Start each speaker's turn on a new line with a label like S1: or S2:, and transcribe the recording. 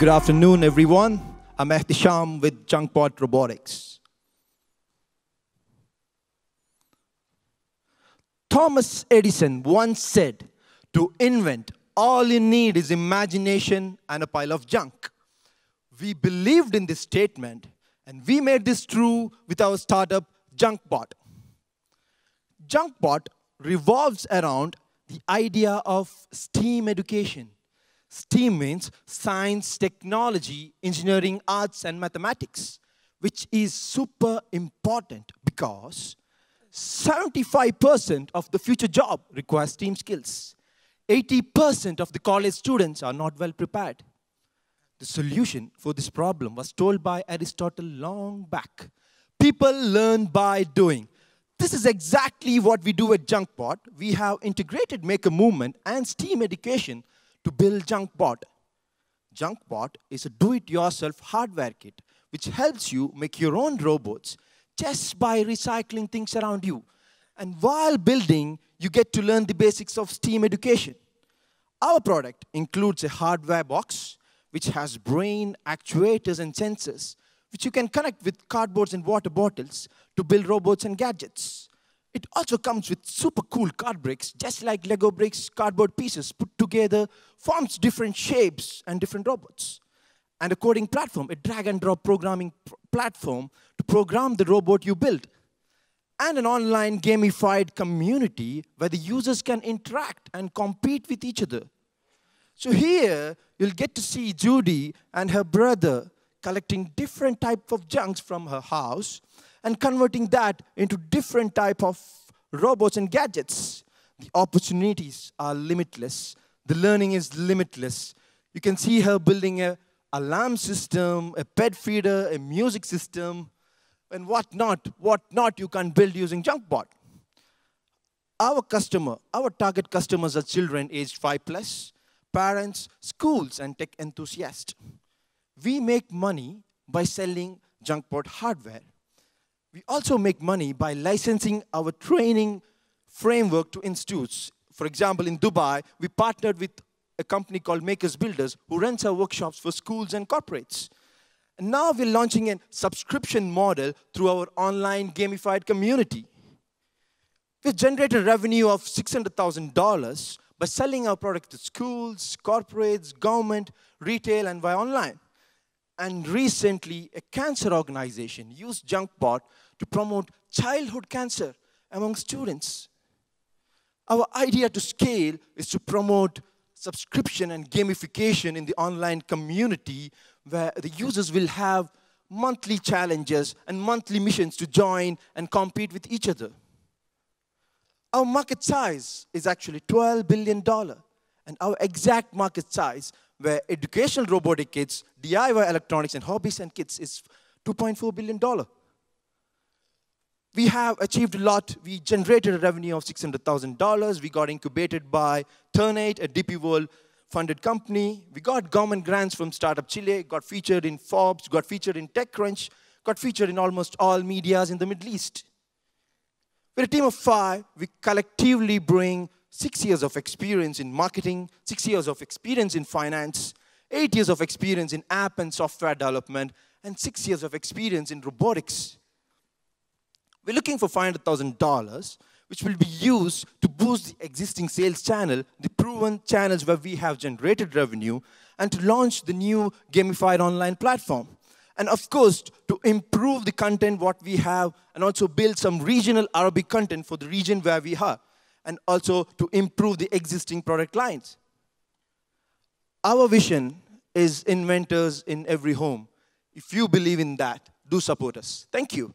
S1: Good afternoon, everyone. I'm Ehtisham with Junkbot Robotics. Thomas Edison once said, to invent, all you need is imagination and a pile of junk. We believed in this statement, and we made this true with our startup, Junkbot. Junkbot revolves around the idea of STEAM education STEAM means science, technology, engineering, arts, and mathematics, which is super important because 75% of the future job requires STEAM skills. 80% of the college students are not well prepared. The solution for this problem was told by Aristotle long back. People learn by doing. This is exactly what we do at Junkbot. We have integrated Maker Movement and STEAM education to build JunkBot. JunkBot is a do-it-yourself hardware kit which helps you make your own robots just by recycling things around you. And while building, you get to learn the basics of STEAM education. Our product includes a hardware box which has brain, actuators, and sensors, which you can connect with cardboards and water bottles to build robots and gadgets. It also comes with super cool card bricks, just like Lego bricks, cardboard pieces put together forms different shapes and different robots. And a coding platform, a drag and drop programming pr platform to program the robot you build. And an online gamified community where the users can interact and compete with each other. So here, you'll get to see Judy and her brother collecting different type of junks from her house and converting that into different type of robots and gadgets. The opportunities are limitless. The learning is limitless. You can see her building a alarm system, a pet feeder, a music system, and whatnot, whatnot you can build using JunkBot. Our customer, our target customers are children aged 5 plus, parents, schools, and tech enthusiasts. We make money by selling JunkBot hardware we also make money by licensing our training framework to institutes. For example, in Dubai, we partnered with a company called Makers Builders who runs our workshops for schools and corporates. And now we're launching a subscription model through our online gamified community. We've generated revenue of $600,000 by selling our product to schools, corporates, government, retail, and via online. And recently, a cancer organization used JunkBot to promote childhood cancer among students. Our idea to scale is to promote subscription and gamification in the online community where the users will have monthly challenges and monthly missions to join and compete with each other. Our market size is actually $12 billion, and our exact market size where educational robotic kits, DIY electronics, and hobbies and kits is $2.4 billion. We have achieved a lot. We generated a revenue of $600,000. We got incubated by Turn8, a DP World funded company. We got government grants from Startup Chile, got featured in Forbes, got featured in TechCrunch, got featured in almost all medias in the Middle East. We're a team of five. We collectively bring six years of experience in marketing, six years of experience in finance, eight years of experience in app and software development, and six years of experience in robotics. We're looking for $500,000, which will be used to boost the existing sales channel, the proven channels where we have generated revenue, and to launch the new gamified online platform. And of course, to improve the content what we have, and also build some regional Arabic content for the region where we are and also to improve the existing product lines. Our vision is inventors in every home. If you believe in that, do support us. Thank you.